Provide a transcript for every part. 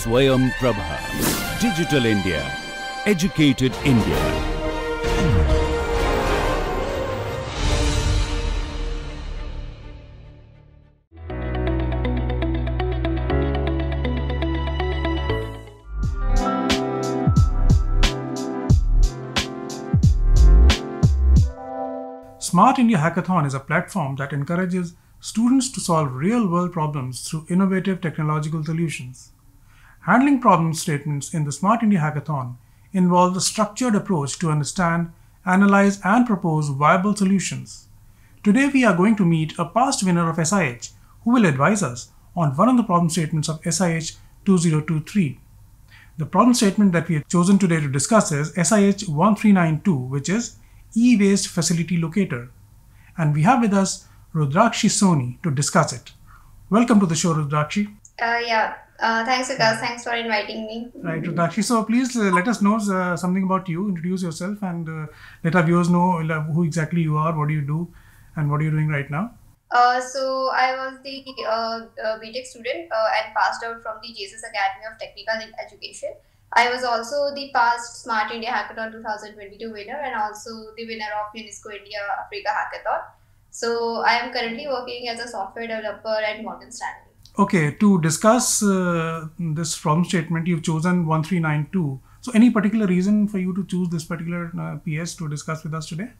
Swayam Prabha. Digital India. Educated India. Smart India Hackathon is a platform that encourages students to solve real world problems through innovative technological solutions. Handling problem statements in the Smart India Hackathon involves a structured approach to understand, analyze, and propose viable solutions. Today, we are going to meet a past winner of SIH who will advise us on one of the problem statements of SIH 2023. The problem statement that we have chosen today to discuss is SIH 1392, which is e waste facility locator. And we have with us Rudrakshi Soni to discuss it. Welcome to the show, Rudrakshi. Uh, yeah. Uh, thanks, Vikas. Thanks for inviting me. Right, Rudrakshi. So please uh, let us know uh, something about you. Introduce yourself and uh, let our viewers know uh, who exactly you are, what do you do, and what are you doing right now. Uh, so I was the BTech student uh, and passed out from the JSS Academy of Technical Education. I was also the past Smart India Hackathon 2022 winner and also the winner of UNESCO India Africa Hackathon. So I am currently working as a software developer at Morgan Stanley. Okay, to discuss uh, this problem statement, you've chosen 1392. So, any particular reason for you to choose this particular uh, PS to discuss with us today?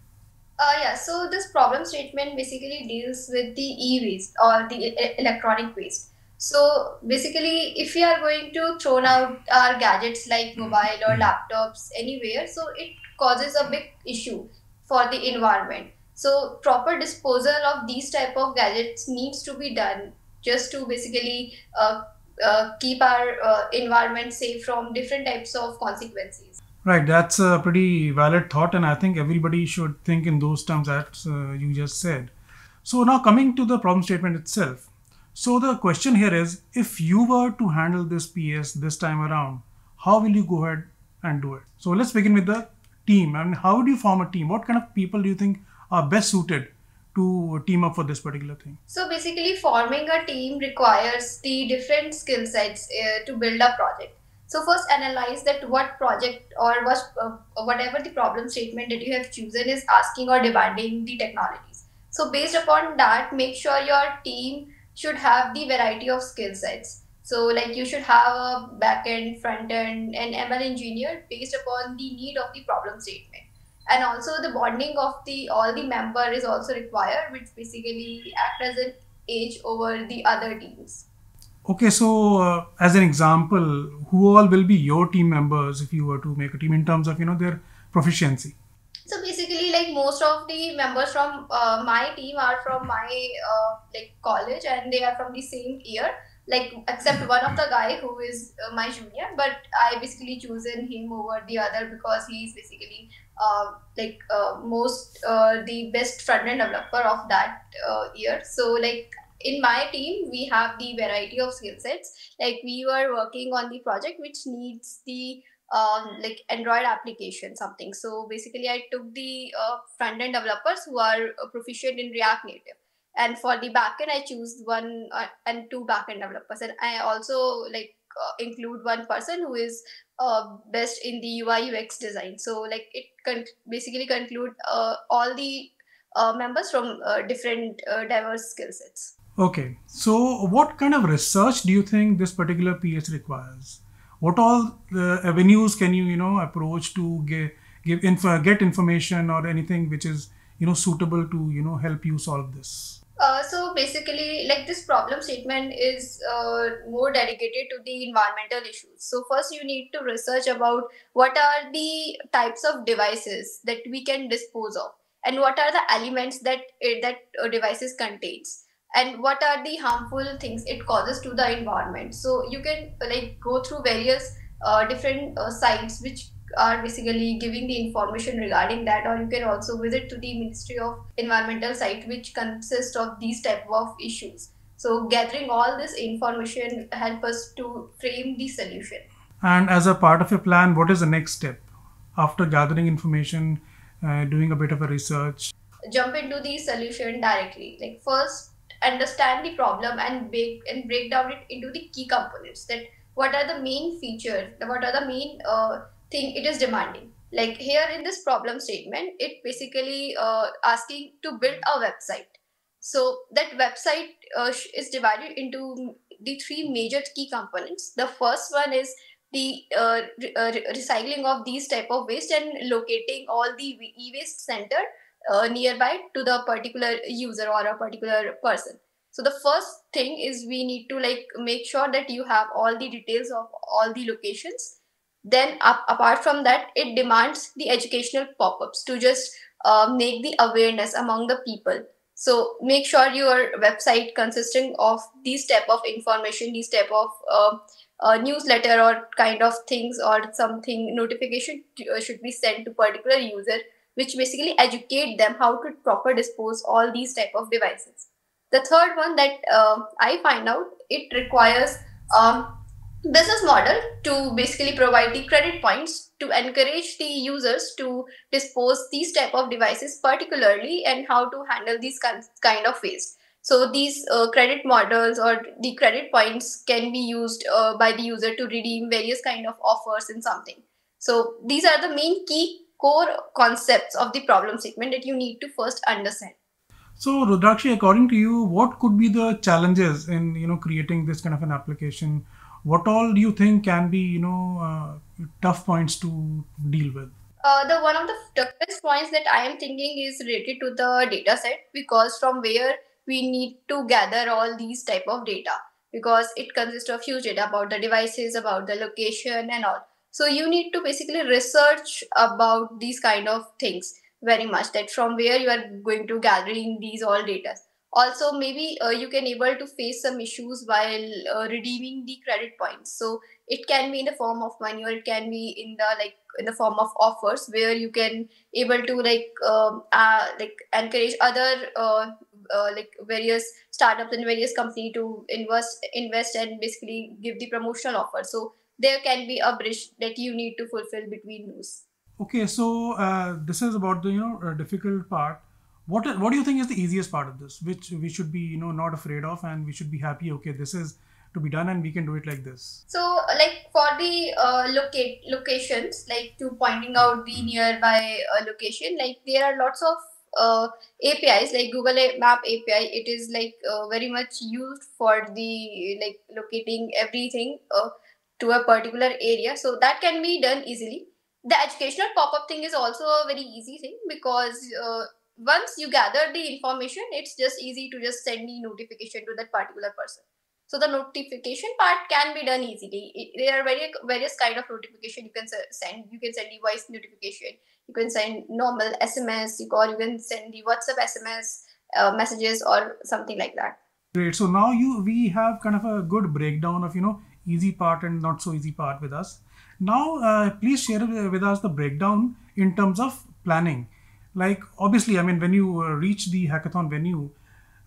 Uh, yeah, so this problem statement basically deals with the e-waste or the electronic waste. So basically, if we are going to throw out our gadgets like mobile or laptops anywhere, so it causes a big issue for the environment. So proper disposal of these type of gadgets needs to be done just to basically uh, uh, keep our uh, environment safe from different types of consequences. Right, that's a pretty valid thought, and I think everybody should think in those terms that uh, you just said. So, now coming to the problem statement itself. So, the question here is if you were to handle this PS this time around, how will you go ahead and do it? So, let's begin with the team. I mean, how do you form a team? What kind of people do you think are best suited to team up for this particular thing? So basically, forming a team requires the different skill sets uh, to build a project. So first, analyze that what project or what uh, whatever the problem statement that you have chosen is asking or demanding the technologies. So based upon that, make sure your team should have the variety of skill sets. So like you should have a back end, front end, and ML engineer based upon the need of the problem statement and also the bonding of the all the member is also required which basically act as an edge over the other teams Okay, so uh, as an example, who all will be your team members if you were to make a team in terms of you know their proficiency? so basically like most of the members from uh, my team are from my uh, like college and they are from the same year like except one of the guy who is uh, my junior but i basically chosen him over the other because he is basically uh, like uh, most uh, the best front end developer of that uh, year. So like in my team we have the variety of skill sets. Like we were working on the project which needs the um, like android application something. So basically i took the uh, front end developers who are proficient in react native. And for the backend i choose one and two backend developers. And i also like include one person who is uh, best in the ui ux design so like it con- basically conclude uh, all the uh, members from uh, different uh, diverse skill sets Okay, so what kind of research do you think this particular PS requires? What all avenues can you you know approach to get give get information or anything which is you know suitable to you know help you solve this? Uh, so basically, like this problem statement is uh, more dedicated to the environmental issues. So first, you need to research about what are the types of devices that we can dispose of, and what are the elements that it, that uh, devices contains, and what are the harmful things it causes to the environment. So you can like go through various uh, different uh, sites which are basically giving the information regarding that or you can also visit to the ministry of environmental site which consists of these type of issues. So gathering all this information help us to frame the solution. And as a part of your plan, what is the next step? After gathering information, uh, doing a bit of a research? jump into the solution directly. Like first understand the problem and break and break down it into the key components. That what are the main features what are the main uh, thing it is demanding. Like here in this problem statement it basically uh, asking to build a website. So that website uh, is divided into the three major key components. The first one is the uh, re- uh, recycling of these type of waste and locating all the e-waste center uh, nearby to the particular user or a particular person. So the first thing is we need to like make sure that you have all the details of all the locations then up, apart from that it demands the educational pop-ups to just uh, make the awareness among the people. So make sure your website consisting of these type of information these type of uh, uh, newsletter or kind of things or something notification to, uh, should be sent to particular user which basically educate them how to proper dispose all these type of devices. The third one that uh, i find out it requires um, business model to basically provide the credit points to encourage the users to dispose these type of devices particularly and how to handle these kind of waste. So these uh, credit models or the credit points can be used uh, by the user to redeem various kind of offers and something. So these are the main key core concepts of the problem statement that you need to first understand. So rudrakshi according to you what could be the challenges in you know creating this kind of an application what all do you think can be you know uh, tough points to deal with? Uh, the one of the toughest points that i am thinking is related to the data set because from where we need to gather all these type of data because it consists of huge data about the devices about the location and all. So you need to basically research about these kind of things very much that from where you are going to gathering these all data also maybe uh, you can able to face some issues while uh, redeeming the credit points. So it can be in the form of money or it can be in the like in the form of offers where you can able to like um, uh, like encourage other uh, uh, like various startups and various company to invest invest and basically give the promotional offer. So there can be a bridge that you need to fulfill between those. Okay so uh, this is about the you know difficult part what what do you think is the easiest part of this which we should be you know not afraid of and we should be happy okay this is to be done and we can do it like this? So like for the uh, locate locations like to pointing out the nearby uh, location like there are lots of uh, apis like google map api it is like uh, very much used for the like locating everything uh, to a particular area. So that can be done easily. The educational pop-up thing is also a very easy thing because uh, once you gather the information it's just easy to just send the notification to that particular person. So the notification part can be done easily. There are very various kind of notification. You can send you can send the voice notification. You can send normal sms or you can send the whatsapp sms uh, messages or something like that. Great. So now you we have kind of a good breakdown of you know easy part and not so easy part with us. Now uh, please share with us the breakdown in terms of planning like obviously i mean when you uh, reach the hackathon venue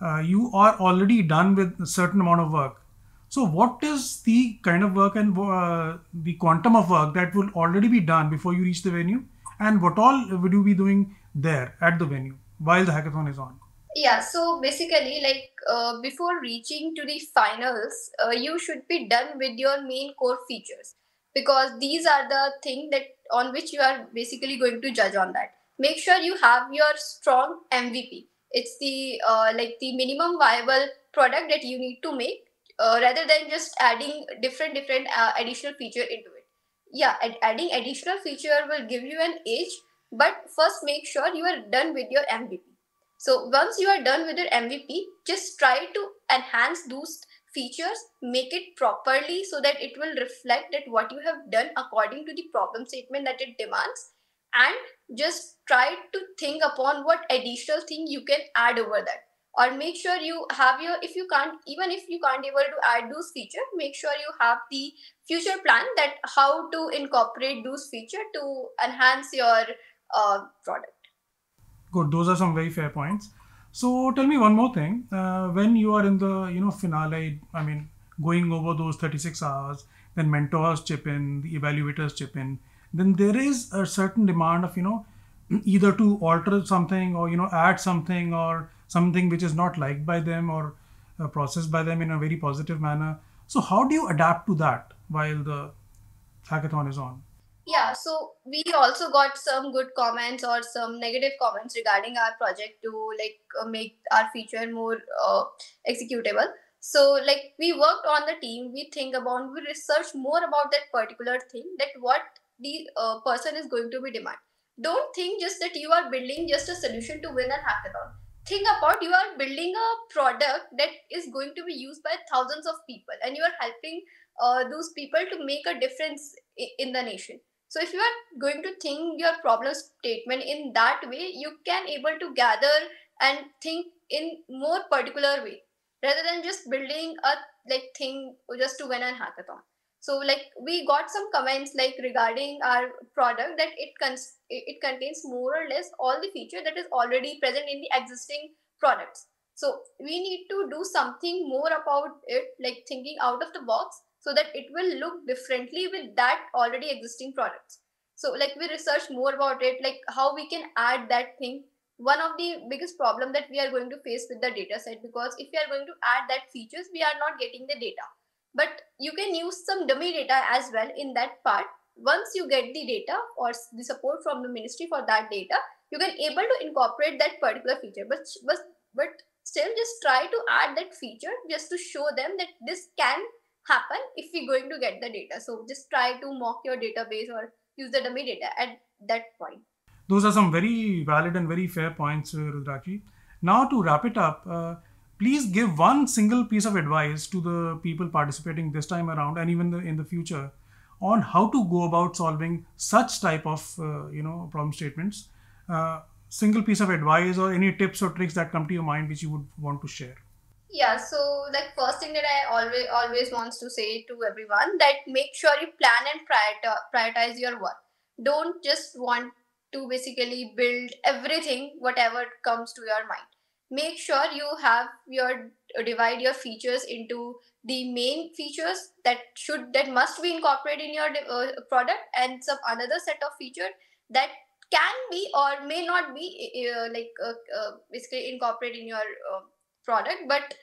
uh, you are already done with a certain amount of work. So what is the kind of work and uh, the quantum of work that will already be done before you reach the venue? And what all would you be doing there at the venue while the hackathon is on? Yeah so basically like uh, before reaching to the finals uh, you should be done with your main core features. Because these are the thing that on which you are basically going to judge on that make sure you have your strong mvp it's the uh, like the minimum viable product that you need to make uh, rather than just adding different different uh, additional feature into it. Yeah ad- adding additional feature will give you an edge but first make sure you are done with your mvp so once you are done with your mvp just try to enhance those features make it properly so that it will reflect that what you have done according to the problem statement that it demands and just try to think upon what additional thing you can add over that. Or make sure you have your if you can't even if you can't able to add those feature make sure you have the future plan that how to incorporate those feature to enhance your uh, product. Good. Those are some very fair points. So tell me one more thing. Uh, when you are in the you know finale i mean going over those 36 hours then mentors chip in the evaluators chip in then there is a certain demand of you know either to alter something or you know add something or something which is not liked by them or uh, processed by them in a very positive manner so how do you adapt to that while the hackathon is on? Yeah, so we also got some good comments or some negative comments regarding our project to like uh, make our feature more uh, executable. So like we worked on the team, we think about, we research more about that particular thing, that what the uh, person is going to be demand. Don't think just that you are building just a solution to win an hackathon. Think about you are building a product that is going to be used by thousands of people, and you are helping uh, those people to make a difference in the nation so if you are going to think your problem statement in that way you can able to gather and think in more particular way rather than just building a like thing just to win a hackathon so like we got some comments like regarding our product that it cons- it contains more or less all the feature that is already present in the existing products. So we need to do something more about it like thinking out of the box so that it will look differently with that already existing products. So like we research more about it like how we can add that thing. One of the biggest problem that we are going to face with the data set because if we are going to add that features we are not getting the data but you can use some dummy data as well in that part once you get the data or the support from the ministry for that data you can able to incorporate that particular feature but but but still just try to add that feature just to show them that this can happen if we're going to get the data. So just try to mock your database or use the dummy data at that point. Those are some very valid and very fair points, Rudrakshi. Now to wrap it up, uh, please give one single piece of advice to the people participating this time around and even the, in the future on how to go about solving such type of uh, you know problem statements. Uh, single piece of advice or any tips or tricks that come to your mind which you would want to share. Yeah so like first thing that i always always wants to say to everyone that make sure you plan and prioritize your work. Don't just want to basically build everything whatever comes to your mind make sure you have your divide your features into the main features that should that must be incorporated in your uh, product and some another set of feature that can be or may not be uh, like uh, basically incorporated in your uh, product but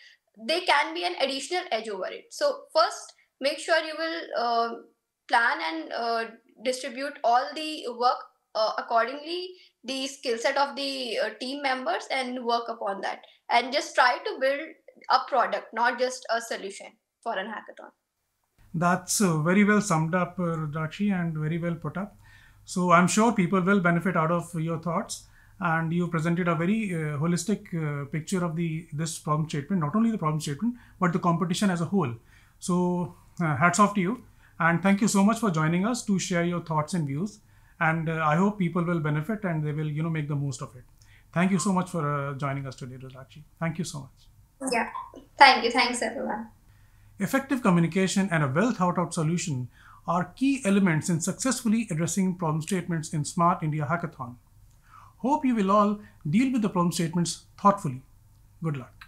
they can be an additional edge over it. So first make sure you will uh, plan and uh, distribute all the work accordingly the skill set of the uh, team members and work upon that. And just try to build a product not just a solution for an hackathon. That's uh, very well summed up uh, Rudrakshi and very well put up. So i'm sure people will benefit out of your thoughts. And you presented a very uh, holistic uh, picture of the this problem statement not only the problem statement but the competition as a whole. So uh, hats off to you. And thank you so much for joining us to share your thoughts and views and uh, i hope people will benefit and they will you know make the most of it thank you so much for uh, joining us today Rudrakshi. thank you so much yeah thank you thanks everyone effective communication and a well thought out solution are key elements in successfully addressing problem statements in smart india hackathon Hope you will all deal with the problem statements thoughtfully. Good luck.